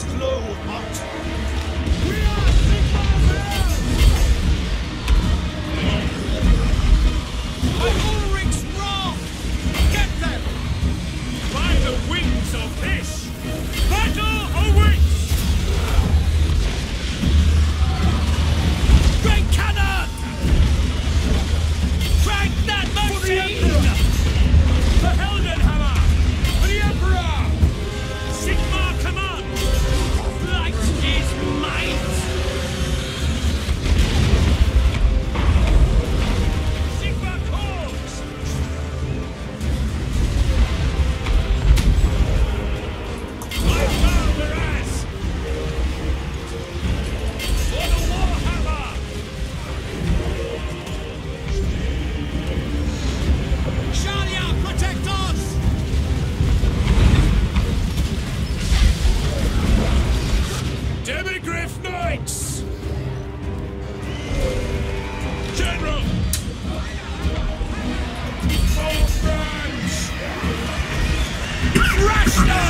slow up. Crash down!